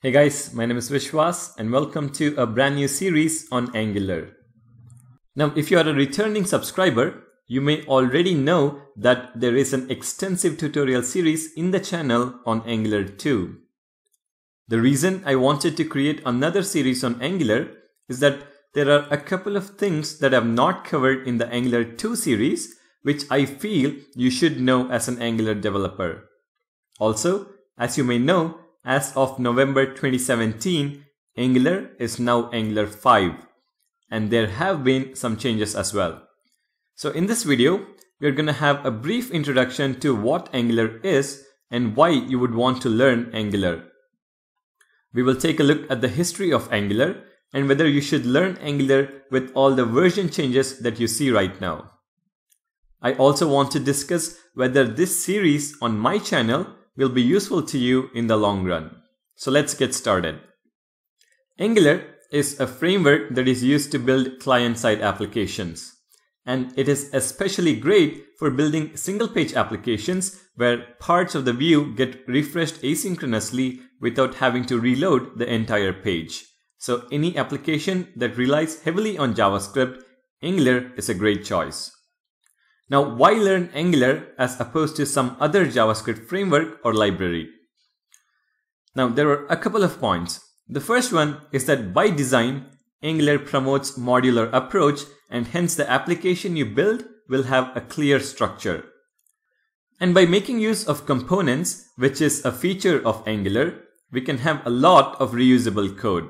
Hey guys, my name is Vishwas and welcome to a brand new series on Angular. Now, if you are a returning subscriber, you may already know that there is an extensive tutorial series in the channel on Angular 2. The reason I wanted to create another series on Angular is that there are a couple of things that I've not covered in the Angular 2 series which I feel you should know as an Angular developer. Also, as you may know, as of November 2017, Angular is now Angular 5 and there have been some changes as well. So in this video, we're going to have a brief introduction to what Angular is and why you would want to learn Angular. We will take a look at the history of Angular and whether you should learn Angular with all the version changes that you see right now. I also want to discuss whether this series on my channel will be useful to you in the long run. So let's get started. Angular is a framework that is used to build client-side applications. And it is especially great for building single-page applications where parts of the view get refreshed asynchronously without having to reload the entire page. So any application that relies heavily on JavaScript, Angular is a great choice. Now, why learn Angular as opposed to some other JavaScript framework or library? Now, there are a couple of points. The first one is that by design, Angular promotes modular approach and hence the application you build will have a clear structure. And by making use of components, which is a feature of Angular, we can have a lot of reusable code.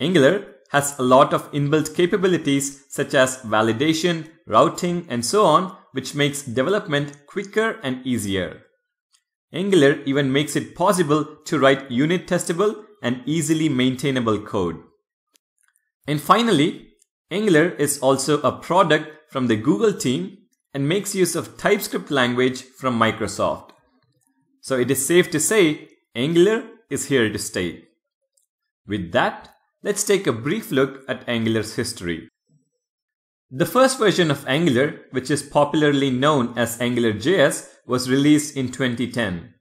Angular has a lot of inbuilt capabilities such as validation, routing, and so on, which makes development quicker and easier. Angular even makes it possible to write unit testable and easily maintainable code. And finally, Angular is also a product from the Google team and makes use of TypeScript language from Microsoft. So it is safe to say Angular is here to stay. With that, let's take a brief look at Angular's history. The first version of Angular, which is popularly known as AngularJS, was released in 2010.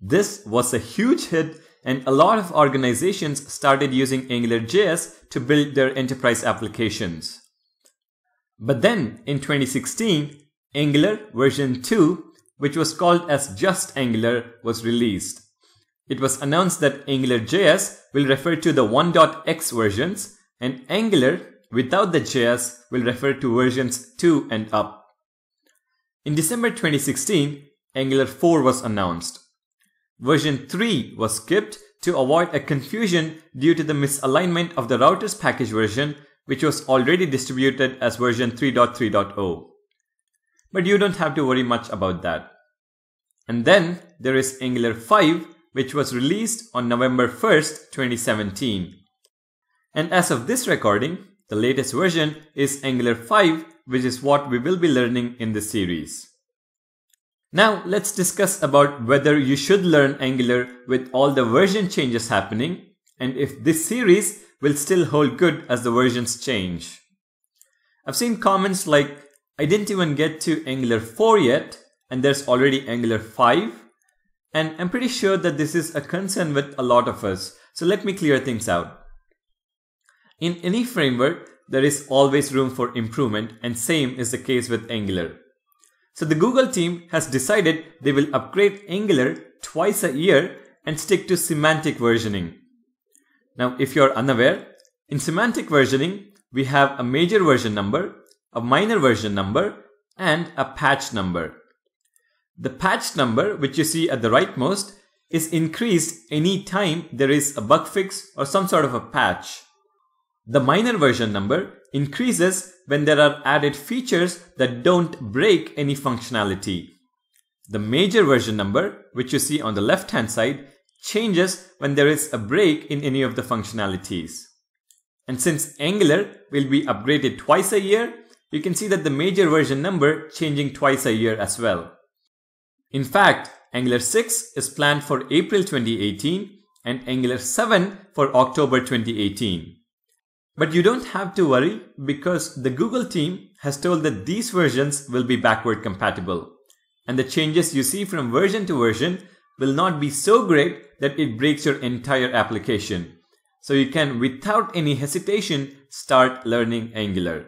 This was a huge hit and a lot of organizations started using AngularJS to build their enterprise applications. But then in 2016, Angular version 2, which was called as just Angular, was released. It was announced that AngularJS will refer to the 1.x versions and Angular without the JS will refer to versions 2 and up. In December 2016, Angular 4 was announced. Version 3 was skipped to avoid a confusion due to the misalignment of the routers package version which was already distributed as version 3.3.0. But you don't have to worry much about that. And then there is Angular 5 which was released on November 1st, 2017. And as of this recording, the latest version is Angular 5, which is what we will be learning in this series. Now let's discuss about whether you should learn Angular with all the version changes happening and if this series will still hold good as the versions change. I've seen comments like, I didn't even get to Angular 4 yet and there's already Angular 5 and I'm pretty sure that this is a concern with a lot of us. So let me clear things out. In any framework, there is always room for improvement and same is the case with Angular. So the Google team has decided they will upgrade Angular twice a year and stick to semantic versioning. Now, if you're unaware, in semantic versioning, we have a major version number, a minor version number, and a patch number. The patch number, which you see at the rightmost, is increased any time there is a bug fix or some sort of a patch. The minor version number increases when there are added features that don't break any functionality. The major version number, which you see on the left hand side, changes when there is a break in any of the functionalities. And since Angular will be upgraded twice a year, you can see that the major version number changing twice a year as well. In fact, Angular 6 is planned for April 2018 and Angular 7 for October 2018. But you don't have to worry because the Google team has told that these versions will be backward compatible. And the changes you see from version to version will not be so great that it breaks your entire application. So you can, without any hesitation, start learning Angular.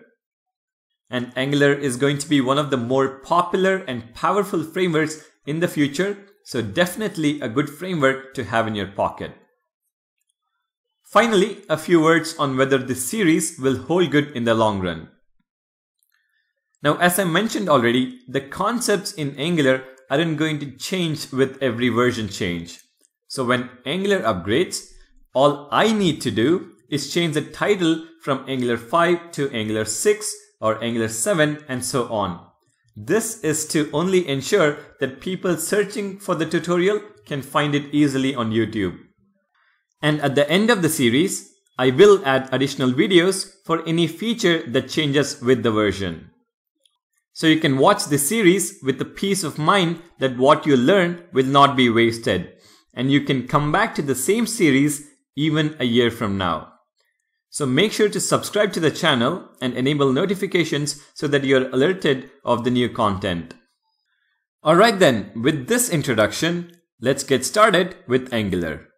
And Angular is going to be one of the more popular and powerful frameworks in the future. So definitely a good framework to have in your pocket. Finally, a few words on whether this series will hold good in the long run. Now, as I mentioned already, the concepts in Angular aren't going to change with every version change. So when Angular upgrades, all I need to do is change the title from Angular 5 to Angular 6 or Angular 7 and so on. This is to only ensure that people searching for the tutorial can find it easily on YouTube. And at the end of the series, I will add additional videos for any feature that changes with the version. So you can watch this series with the peace of mind that what you learn will not be wasted. And you can come back to the same series even a year from now. So make sure to subscribe to the channel and enable notifications so that you're alerted of the new content. Alright then, with this introduction, let's get started with Angular.